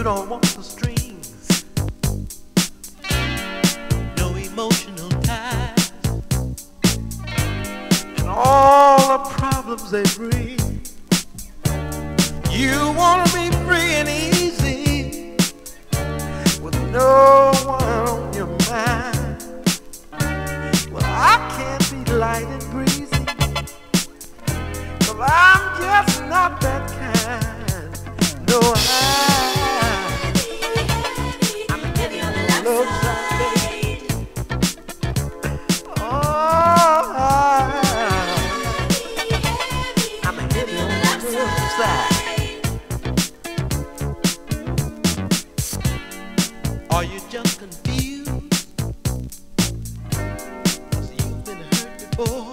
you don't want the strings, no emotional ties, and all the problems they bring. You want to be free and easy with no one on your mind. Well, I can't be light and breezy, i I'm just not that kind. Oh.